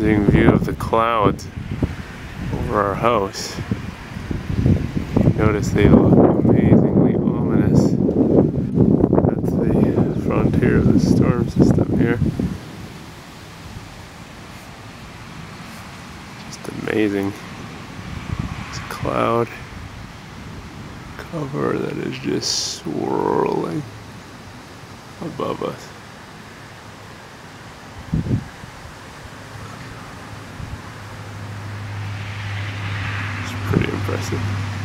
amazing view of the clouds over our house. Notice they look amazingly ominous. That's the frontier of the storm system here. Just amazing. A cloud cover that is just swirling above us. impressive.